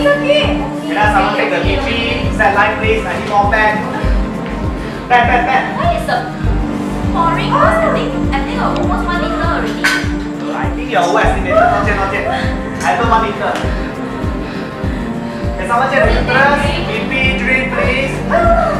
it's okay. Can I someone take the kitchen? Is that line please? I need more pen. Pen, pen, pen. Why is the pouring or something? I think I almost one liter already. I think you're overestimated. Not yet, not yet. I don't want liter. Can someone check the interest? BP drink please. Ah.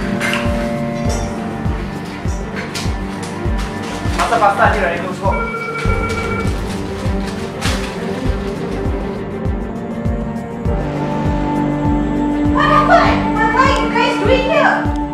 pasta pasta aja dari Tusko. What happened? What are you guys doing here?